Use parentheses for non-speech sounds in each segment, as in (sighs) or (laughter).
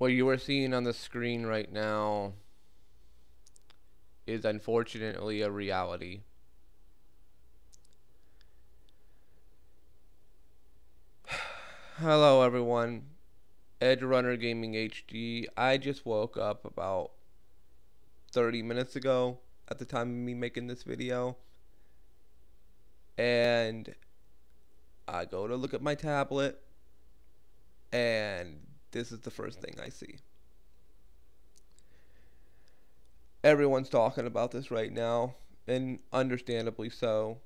What you are seeing on the screen right now is unfortunately a reality. (sighs) Hello everyone, Edgerunner Gaming HD. I just woke up about 30 minutes ago at the time of me making this video. And I go to look at my tablet and this is the first thing I see. Everyone's talking about this right now, and understandably so.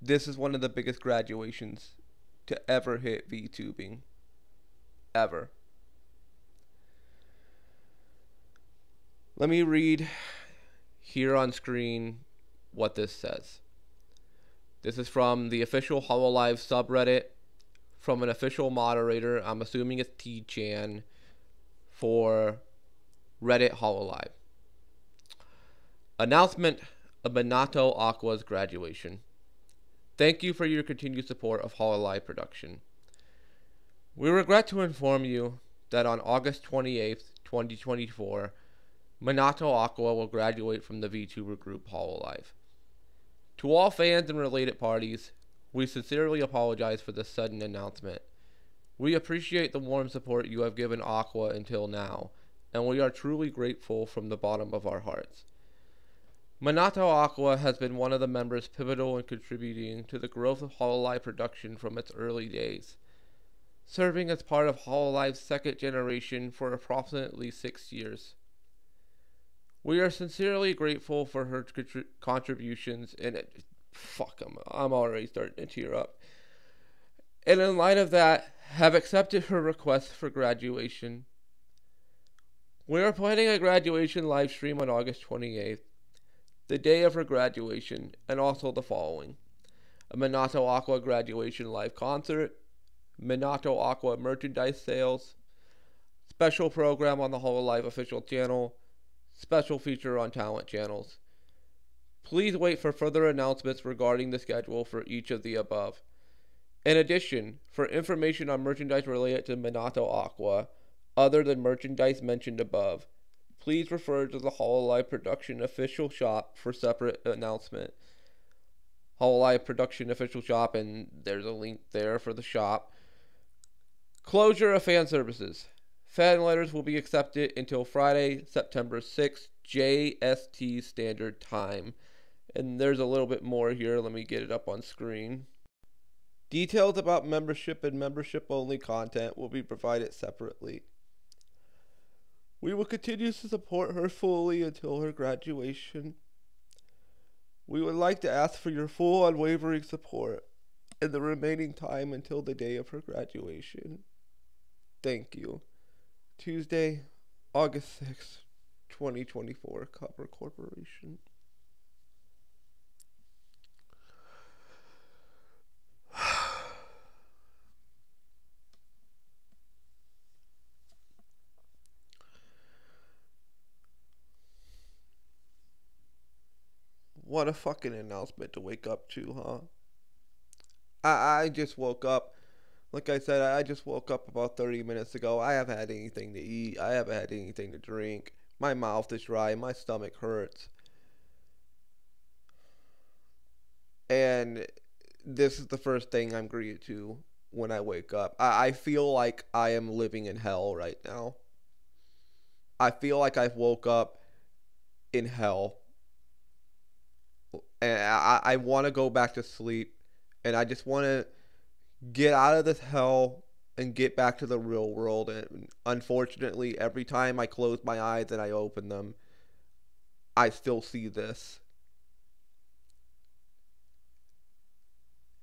This is one of the biggest graduations to ever hit VTubing. Ever. Let me read here on screen what this says. This is from the official Hololive subreddit from an official moderator. I'm assuming it's T Chan for Reddit Hololive. Announcement of Minato Aqua's graduation. Thank you for your continued support of Hololive production. We regret to inform you that on August 28th, 2024, Minato Aqua will graduate from the VTuber group Hololive. To all fans and related parties, we sincerely apologize for this sudden announcement. We appreciate the warm support you have given Aqua until now, and we are truly grateful from the bottom of our hearts. Minato Aqua has been one of the members pivotal in contributing to the growth of Hololive production from its early days, serving as part of Hololive's second generation for approximately six years. We are sincerely grateful for her contributions and fuck, I'm, I'm already starting to tear up. And in light of that, have accepted her request for graduation. We are planning a graduation live stream on August 28th, the day of her graduation, and also the following a Minato Aqua graduation live concert, Minato Aqua merchandise sales, special program on the Hololive official channel, special feature on talent channels. Please wait for further announcements regarding the schedule for each of the above. In addition, for information on merchandise related to Minato Aqua, other than merchandise mentioned above, please refer to the Hololive Production official shop for separate announcement. Hololive Production official shop, and there's a link there for the shop. Closure of fan services. Fan letters will be accepted until Friday, September 6th, JST Standard Time. And there's a little bit more here. Let me get it up on screen. Details about membership and membership only content will be provided separately. We will continue to support her fully until her graduation. We would like to ask for your full unwavering support in the remaining time until the day of her graduation. Thank you. Tuesday, August 6th, 2024, Cover Corporation. What a fucking announcement to wake up to, huh? I I just woke up. Like I said, I just woke up about 30 minutes ago. I haven't had anything to eat. I haven't had anything to drink. My mouth is dry. My stomach hurts. And this is the first thing I'm greeted to when I wake up. I, I feel like I am living in hell right now. I feel like I've woke up in hell and I, I want to go back to sleep, and I just want to get out of this hell and get back to the real world. And unfortunately, every time I close my eyes and I open them, I still see this.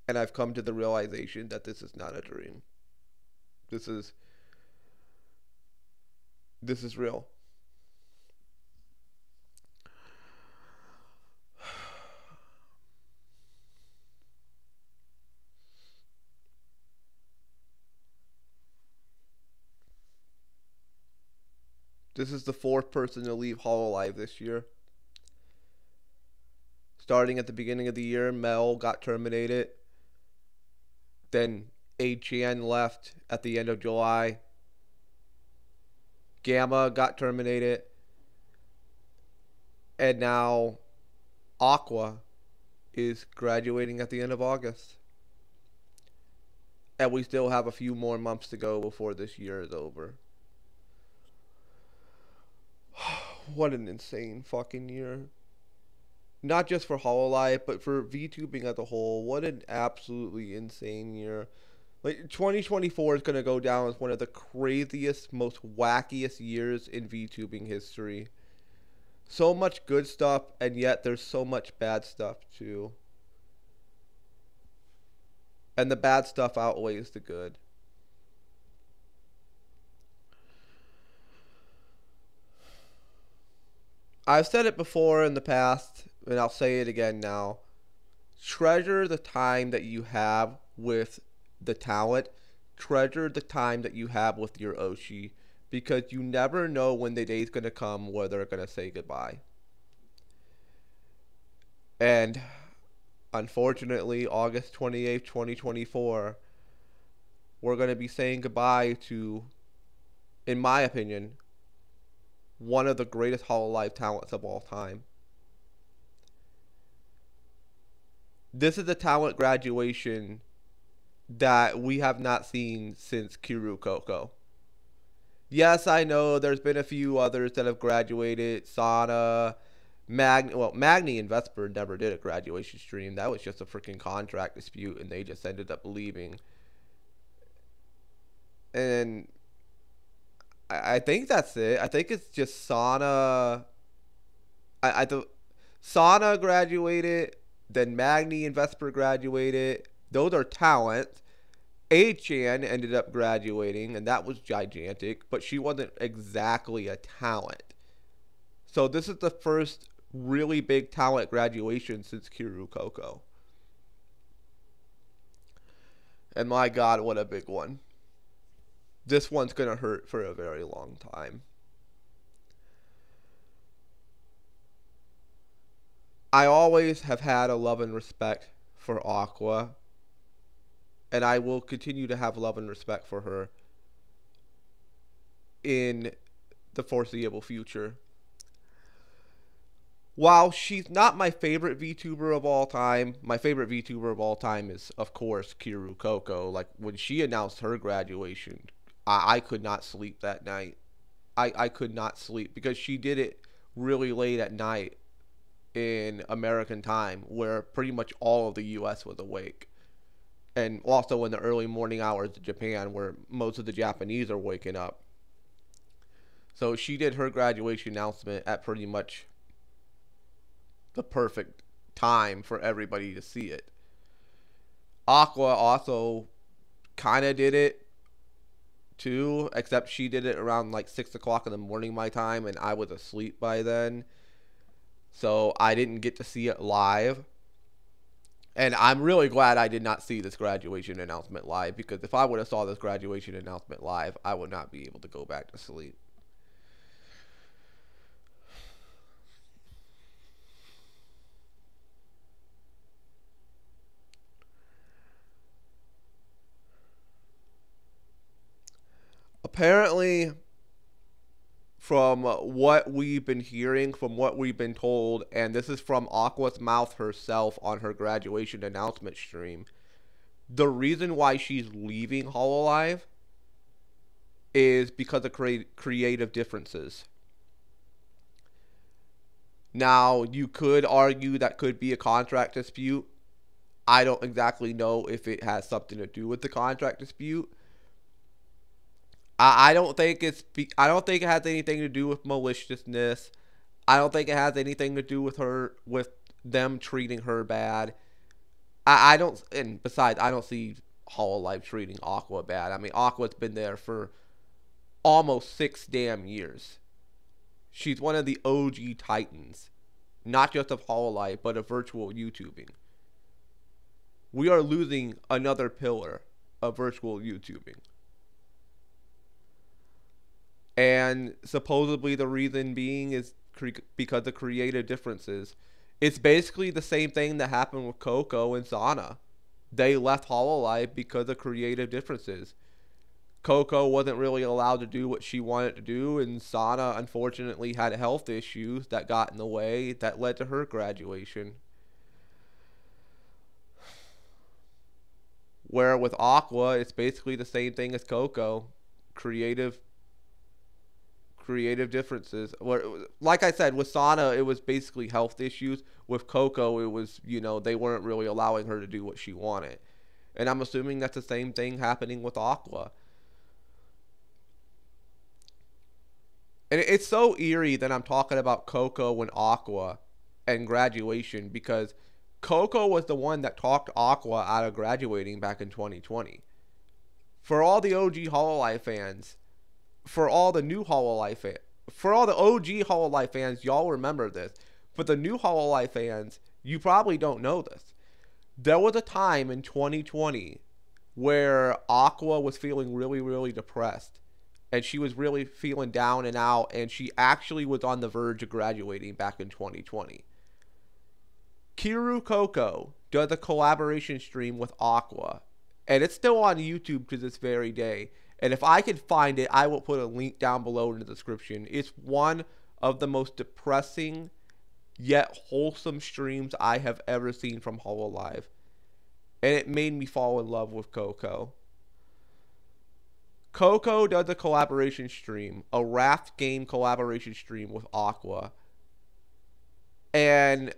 And I've come to the realization that this is not a dream. This is this is real. This is the fourth person to leave Hololive this year. Starting at the beginning of the year, Mel got terminated. Then A-chan left at the end of July. Temma got terminated. And now Aqua is graduating at the end of August. And we still have a few more months to go before this year is over. (sighs) what an insane fucking year. Not just for Hololive, but for VTubing as a whole. What an absolutely insane year. Like 2024 is going to go down as one of the craziest, most wackiest years in VTubing history. So much good stuff, and yet there's so much bad stuff too. And the bad stuff outweighs the good. I've said it before in the past, and I'll say it again now. Treasure the time that you have with the talent. Treasure the time that you have with your Oshi because you never know when the day's going to come where they're going to say goodbye. And unfortunately, August 28th, 2024, we're going to be saying goodbye to, in my opinion, one of the greatest Hololive talents of all time. This is a talent graduation that we have not seen since Kiryu Coco. Yes, I know there's been a few others that have graduated. Sana, Magni, well, Magni and Vesper never did a graduation stream. That was just a freaking contract dispute, and they just ended up leaving. And I, think that's it. I think it's just Sana. I I th- Sana graduated, then Magni and Vesper graduated. Those are talents. A-chan ended up graduating, and that was gigantic, but she wasn't exactly a talent. So this is the first really big talent graduation since Kiryu Coco. And my god, what a big one this one's going to hurt for a very long time. I always have had a love and respect for Aqua, and I will continue to have love and respect for her in the foreseeable future. While she's not my favorite VTuber of all time, my favorite VTuber of all time is, of course, Kiryu Coco. Like, when she announced her graduation, I, I could not sleep that night. I, I could not sleep because she did it really late at night in American time where pretty much all of the US was awake. And also in the early morning hours of Japan where most of the Japanese are waking up. So she did her graduation announcement at pretty much the perfect time for everybody to see it. Aqua also kind of did it too, except she did it around like six o'clock in the morning my time, and I was asleep by then, so I didn't get to see it live. And I'm really glad I did not see this graduation announcement live because if I would have saw this graduation announcement live, I would not be able to go back to sleep. Apparently from what we've been hearing, from what we've been told, and this is from Aqua's mouth herself on her graduation announcement stream, the reason why she's leaving Hololive is because of cre- creative differences. Now, you could argue that could be a contract dispute. I don't exactly know if it has something to do with the contract dispute I, I don't think it's. I don't think it has anything to do with maliciousness. I don't think it has anything to do with her with them treating her bad. I, I don't. And besides, I don't see Hololive treating Aqua bad. I mean, Aqua's been there for almost six damn years. She's one of the OG titans, not just of Hololive, but of virtual YouTubing. We are losing another pillar of virtual YouTubing and supposedly the reason being is cre- because of creative differences. It's basically the same thing that happened with Coco and Sana. They left Hololive because of creative differences. Coco wasn't really allowed to do what she wanted to do, and Sana unfortunately had health issues that got in the way that led to her graduation. Where with Aqua, it's basically the same thing as Coco, creative, creative differences. Like I said, with Sana, it was basically health issues. With Coco, it was you know they weren't really allowing her to do what she wanted, and I'm assuming that's the same thing happening with Aqua And it's so eerie that I'm talking about Coco and Aqua and graduation because Coco was the one that talked Aqua out of graduating back in 2020. For all the OG Hololive fans, for all the new Hololive fans, for all the OG Hololive fans, y'all remember this. But the new Hololive fans, you probably don't know this. There was a time in 2020 where Aqua was feeling really, really depressed and she was really feeling down and out and she actually was on the verge of graduating back in 2020 kiryu coco does a collaboration stream with aqua and it's still on youtube to this very day and if i can find it i will put a link down below in the description. It's one of the most depressing yet wholesome streams i have ever seen from hololive and it made me fall in love with coco. Coco does a collaboration stream, a raft game collaboration stream with Aqua. And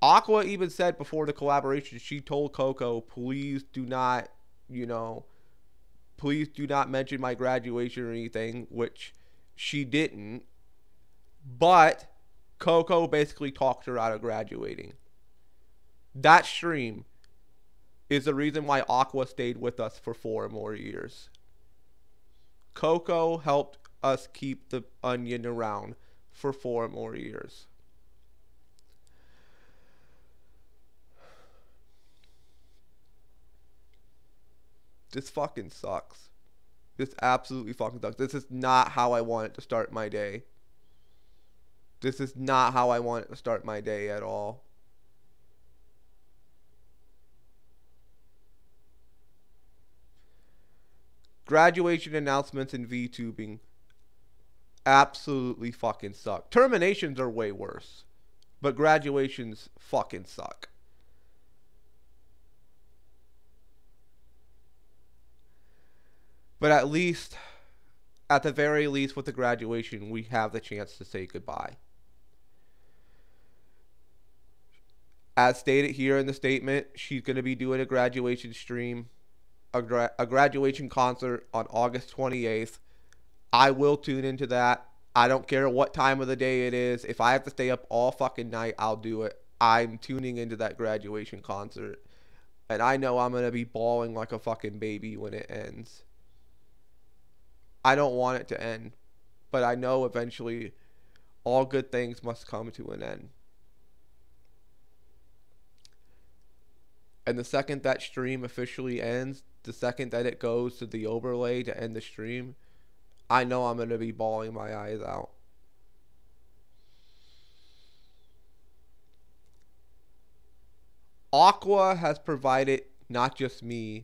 Aqua even said before the collaboration, she told Coco, please do not, you know, please do not mention my graduation or anything, which she didn't. But Coco basically talked her out of graduating. That stream is the reason why Aqua stayed with us for four more years. Coco helped us keep the onion around for four more years. This fucking sucks. This absolutely fucking sucks. This is not how I want it to start my day. This is not how I want it to start my day at all. graduation announcements and VTubing absolutely fucking suck. Terminations are way worse, but graduations fucking suck. But at least, at the very least, with the graduation, we have the chance to say goodbye. As stated here in the statement, she's going to be doing a graduation stream a, gra- a graduation concert on August 28th. I will tune into that. I don't care what time of the day it is. If I have to stay up all fucking night, I'll do it. I'm tuning into that graduation concert. And I know I'm going to be bawling like a fucking baby when it ends. I don't want it to end. But I know eventually all good things must come to an end. And the second that stream officially ends, the second that it goes to the overlay to end the stream, I know I'm going to be bawling my eyes out. Aqua has provided not just me,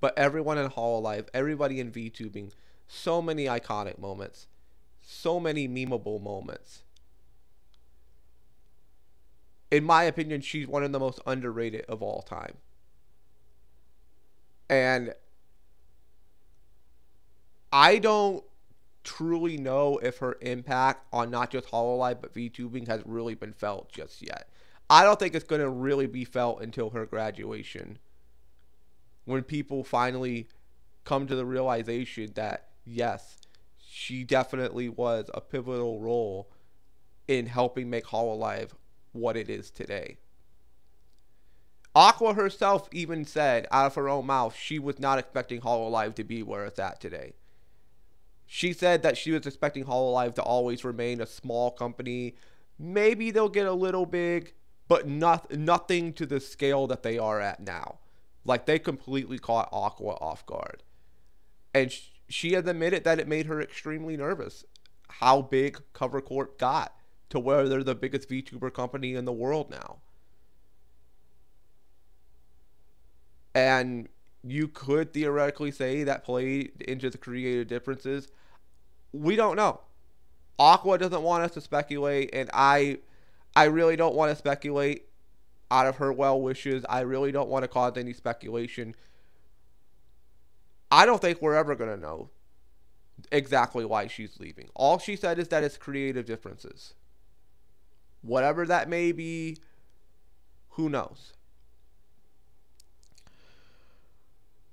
but everyone in Hololive, everybody in VTubing, so many iconic moments, so many memeable moments. In my opinion, she's one of the most underrated of all time. And I don't truly know if her impact on not just Hololive but VTubing has really been felt just yet. I don't think it's going to really be felt until her graduation. When people finally come to the realization that, yes, she definitely was a pivotal role in helping make Hololive what it is today. Aqua herself even said out of her own mouth she was not expecting Hololive to be where it's at today. She said that she was expecting Hololive to always remain a small company. Maybe they'll get a little big, but not, nothing to the scale that they are at now. Like they completely caught Aqua off guard. And she has admitted that it made her extremely nervous how big Cover Corp got to where they're the biggest VTuber company in the world now. And you could theoretically say that played into the creative differences. We don't know. Aqua doesn't want us to speculate, and I, I really don't want to speculate out of her well wishes. I really don't want to cause any speculation. I don't think we're ever gonna know exactly why she's leaving. All she said is that it's creative differences. Whatever that may be, who knows?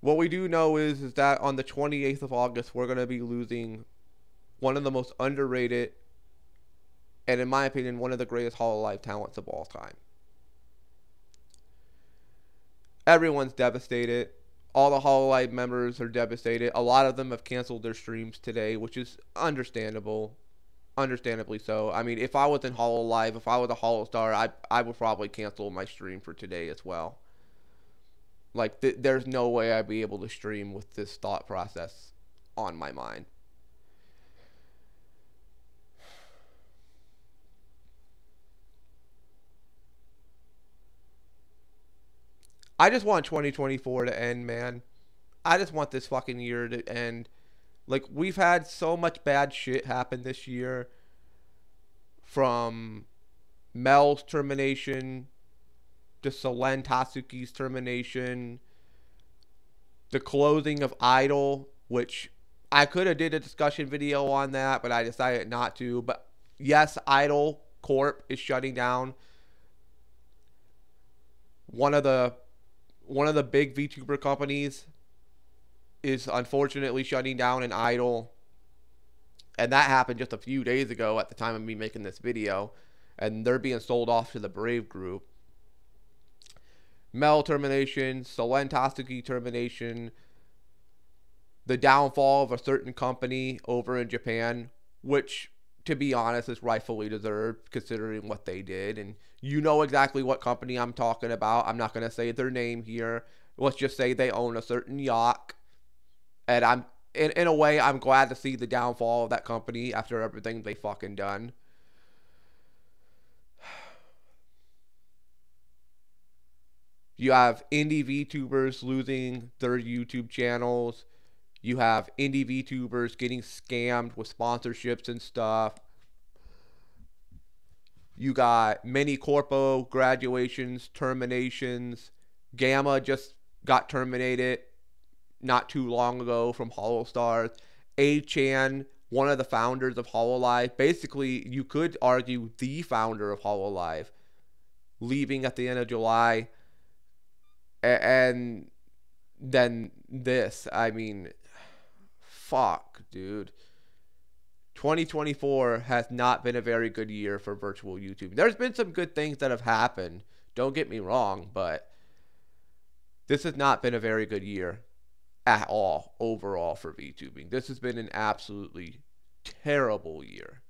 What we do know is, is that on the 28th of August, we're going to be losing one of the most underrated, and in my opinion, one of the greatest Hololive talents of all time. Everyone's devastated. All the Hollow Hololive members are devastated. A lot of them have canceled their streams today, which is understandable. Understandably so. I mean, if I was in Hollow Hololive, if I was a Holostar, I I would probably cancel my stream for today as well. Like, th- there's no way I'd be able to stream with this thought process on my mind. I just want 2024 to end, man. I just want this fucking year to end. Like, we've had so much bad shit happen this year from Mel's termination to Selen Tatsuki's termination, the closing of Idol, which I could have did a discussion video on that, but I decided not to. But yes, Idol Corp is shutting down. One of the one of the big VTuber companies is unfortunately shutting down an Idol. And that happened just a few days ago at the time of me making this video. And they're being sold off to the Brave Group. Mel termination, Selen Tatsuki termination, the downfall of a certain company over in Japan, which, to be honest, is rightfully deserved considering what they did. And you know exactly what company I'm talking about. I'm not going to say their name here. Let's just say they own a certain yacht. And I'm, in, in a way, I'm glad to see the downfall of that company after everything they fucking done. You have indie VTubers losing their YouTube channels. You have indie VTubers getting scammed with sponsorships and stuff. You got many corpo graduations, terminations. Temma just got terminated not too long ago from Holostars. A Chan, one of the founders of Hololive, basically you could argue the founder of Hololive, leaving at the end of July and then this. I mean, fuck, dude. 2024 has not been a very good year for virtual YouTube. There's been some good things that have happened. Don't get me wrong, but this has not been a very good year at all overall for VTubing. This has been an absolutely terrible year.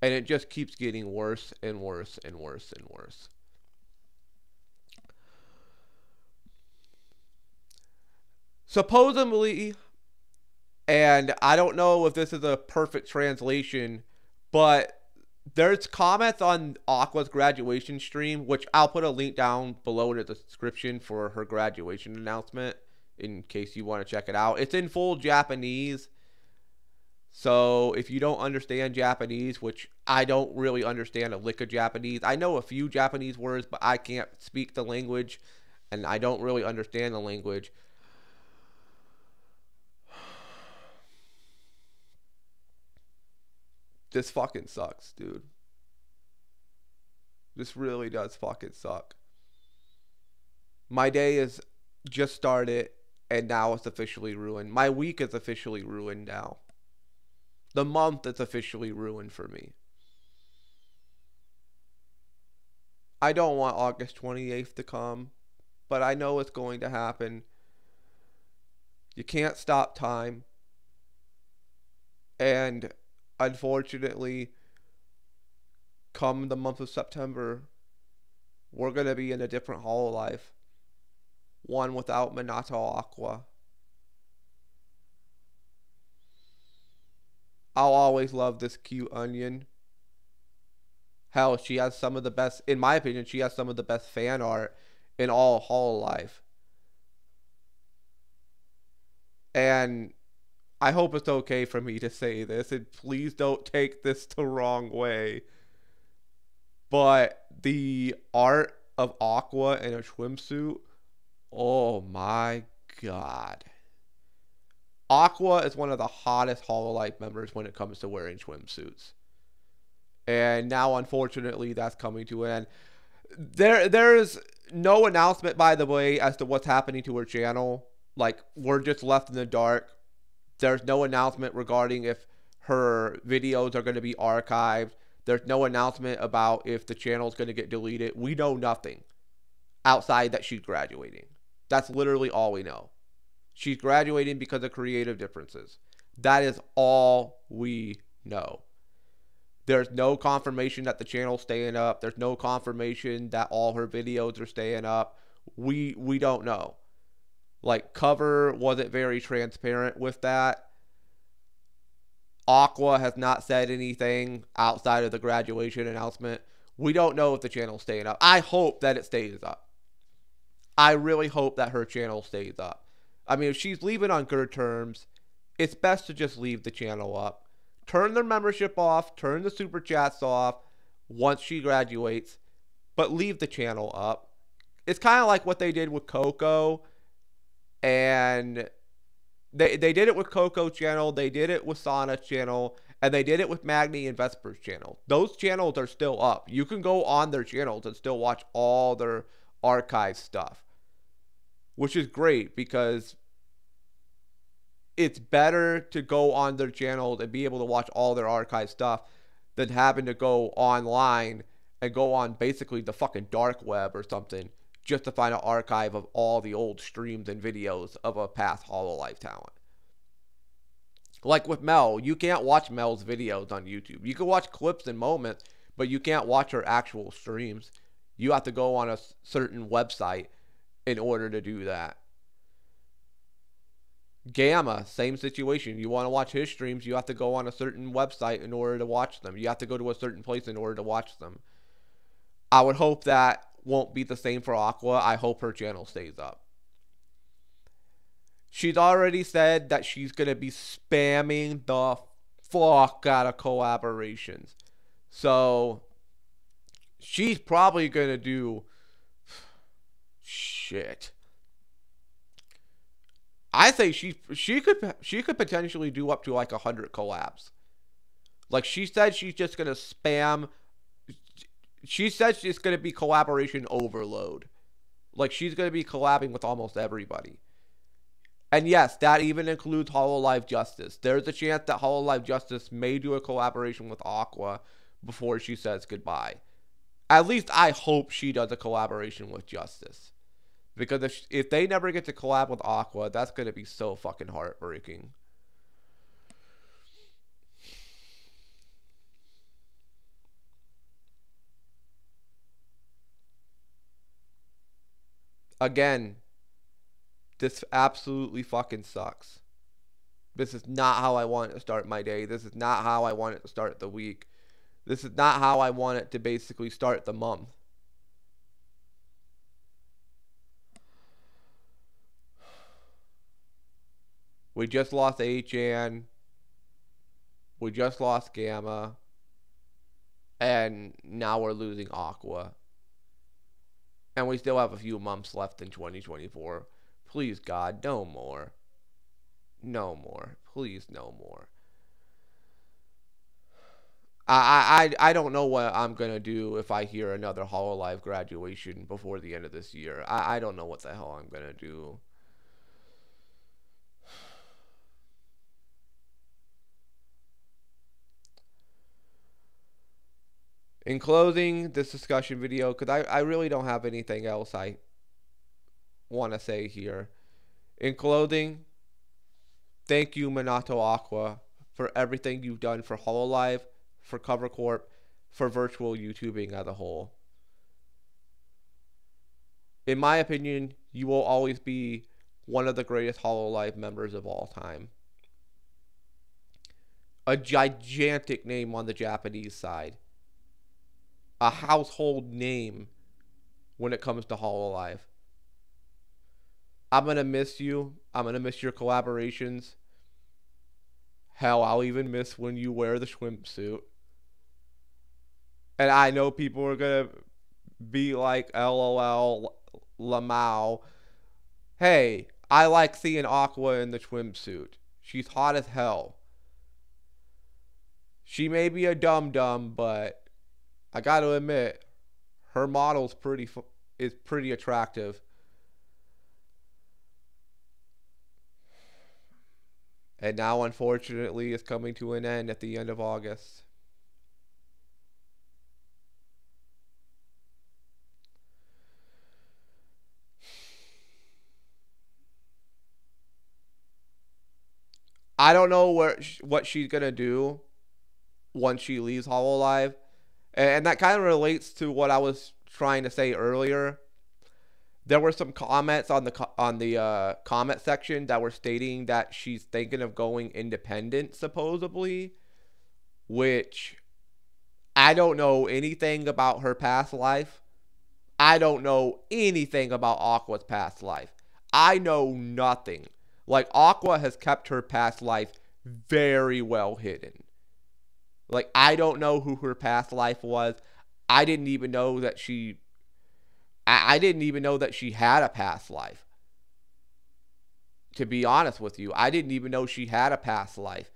And it just keeps getting worse and worse and worse and worse. supposedly, and I don't know if this is a perfect translation, but there's comments on Aqua's graduation stream, which I'll put a link down below in the description for her graduation announcement in case you want to check it out. It's in full Japanese. So if you don't understand Japanese, which I don't really understand a lick of Japanese, I know a few Japanese words, but I can't speak the language and I don't really understand the language. This fucking sucks, dude. This really does fucking suck. My day is just started and now it's officially ruined. My week is officially ruined now. The month is officially ruined for me. I don't want August 28th to come, but I know it's going to happen. You can't stop time. And unfortunately, come the month of September, we're going to be in a different Hololive. One without Minato Aqua. I'll always love this cute onion. Hell, she has some of the best, in my opinion, she has some of the best fan art in all Hololive. And I hope it's okay for me to say this, and please don't take this the wrong way. But the art of Aqua in a swimsuit, oh my god. Aqua is one of the hottest Hololive members when it comes to wearing swimsuits. And now, unfortunately, that's coming to an end. There, there's no announcement, by the way, as to what's happening to her channel. Like, we're just left in the dark. There's no announcement regarding if her videos are going to be archived. There's no announcement about if the channel is going to get deleted. We know nothing outside that she's graduating. That's literally all we know. She's graduating because of creative differences. That is all we know. There's no confirmation that the channel's staying up. There's no confirmation that all her videos are staying up. We we don't know. Like cover wasn't very transparent with that. Aqua has not said anything outside of the graduation announcement. We don't know if the channel's staying up. I hope that it stays up. I really hope that her channel stays up. I mean, if she's leaving on good terms, it's best to just leave the channel up. Turn their membership off, turn the super chats off once she graduates, but leave the channel up. It's kind of like what they did with Coco and they they did it with Coco channel, they did it with Sana channel, and they did it with Magni and Vesper's channel. Those channels are still up. You can go on their channels and still watch all their archive stuff. Which is great because it's better to go on their channel and be able to watch all their archive stuff than having to go online and go on basically the fucking dark web or something just to find an archive of all the old streams and videos of a past Hololive talent. Like with Mel, you can't watch Mel's videos on YouTube. You can watch clips and moments, but you can't watch her actual streams. You have to go on a certain website in order to do that. Temma, same situation. You want to watch his streams, you have to go on a certain website in order to watch them. You have to go to a certain place in order to watch them. I would hope that won't be the same for Aqua. I hope her channel stays up. She's already said that she's going to be spamming the fuck out of collaborations. So she's probably going to do shit. I say she she could she could potentially do up to like a hundred collabs. Like she said, she's just gonna spam she says it's going to be collaboration overload. Like she's going to be collabing with almost everybody. And yes, that even includes Hololive Justice. There's a chance that Hololive Justice may do a collaboration with Aqua before she says goodbye. At least I hope she does a collaboration with Justice. Because if, if they never get to collab with Aqua, that's going to be so fucking heartbreaking. Again, this absolutely fucking sucks. This is not how I want to start my day. This is not how I want it to start the week. This is not how I want it to basically start the month. We just lost A-chan. We just lost Temma. And now we're losing Aqua and we still have a few months left in 2024. Please, God, no more. No more. Please, no more. I, I, I don't know what I'm going to do if I hear another Hololive graduation before the end of this year. I, I don't know what the hell I'm going to do. In closing this discussion video, because I, I really don't have anything else I want to say here. In closing, thank you, Minato Aqua, for everything you've done for Hololive, for Cover Corp, for virtual YouTubing as a whole. In my opinion, you will always be one of the greatest Hololive members of all time. A gigantic name on the Japanese side a household name when it comes to Hololive. I'm gonna miss you. I'm gonna miss your collaborations. Hell, I'll even miss when you wear the swimsuit. And I know people are gonna be like, "LOL, Lamau." Hey, I like seeing Aqua in the swimsuit. She's hot as hell. She may be a dum dum, but I got to admit, her model's pretty is pretty attractive. And now, unfortunately, is coming to an end at the end of August. I don't know where what she's gonna do once she leaves Hololive, and that kind of relates to what I was trying to say earlier. There were some comments on the on the uh, comment section that were stating that she's thinking of going independent, supposedly, which I don't know anything about her past life. I don't know anything about Aqua's past life. I know nothing. Like Aqua has kept her past life very well hidden. Like I don't know who her past life was. I didn't even know that she I, I didn't even know that she had a past life. To be honest with you, I didn't even know she had a past life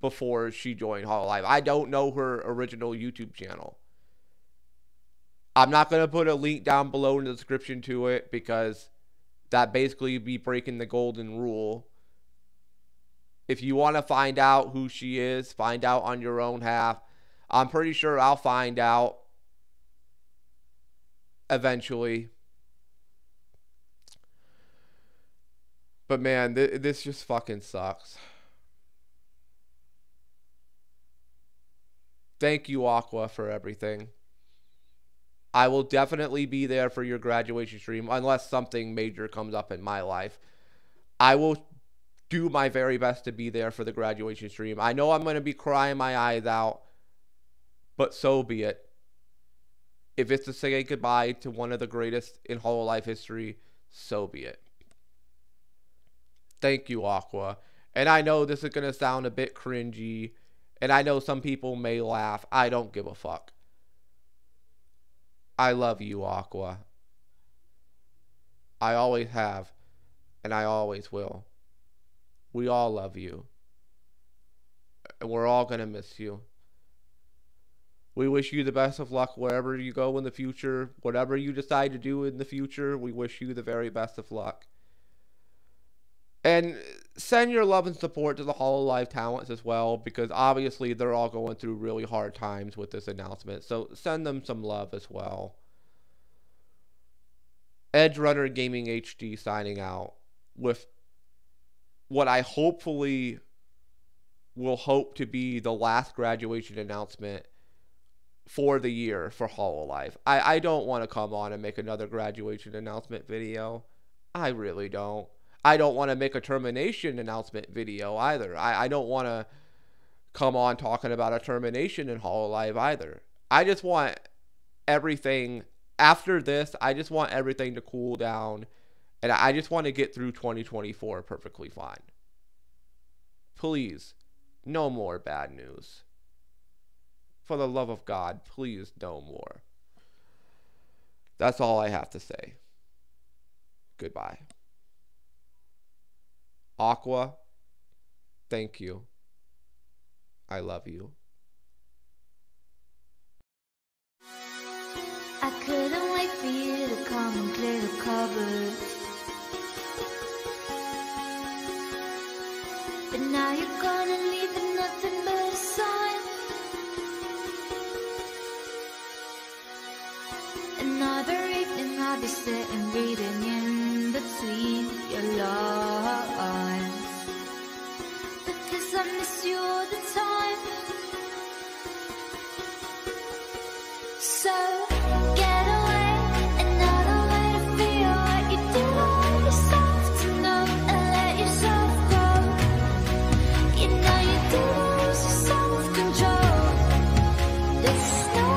before she joined Hololive. I don't know her original YouTube channel. I'm not going to put a link down below in the description to it because that basically be breaking the golden rule. If you want to find out who she is, find out on your own half. I'm pretty sure I'll find out eventually. But man, th- this just fucking sucks. Thank you, Aqua, for everything. I will definitely be there for your graduation stream unless something major comes up in my life. I will do my very best to be there for the graduation stream. I know I'm going to be crying my eyes out, but so be it. If it's to say goodbye to one of the greatest in Hololive history, so be it. Thank you, Aqua. And I know this is going to sound a bit cringy, and I know some people may laugh. I don't give a fuck. I love you, Aqua. I always have, and I always will. We all love you. And we're all going to miss you. We wish you the best of luck wherever you go in the future. Whatever you decide to do in the future, we wish you the very best of luck. And send your love and support to the Hololive talents as well, because obviously they're all going through really hard times with this announcement. So send them some love as well. Edgerunner Gaming HD signing out with what I hopefully will hope to be the last graduation announcement for the year for Hololive. I, I don't want to come on and make another graduation announcement video. I really don't. I don't want to make a termination announcement video either. I, I don't want to come on talking about a termination in Hololive either. I just want everything after this. I just want everything to cool down and I just want to get through 2024 perfectly fine. Please, no more bad news. For the love of God, please, no more. That's all I have to say. Goodbye. Aqua, thank you. I love you. I couldn't wait for you to come and clear the cupboard. And now you're gonna leave nothing but a sign Another evening I'll be sitting reading in between your lines. Because I miss you all the time. So It's not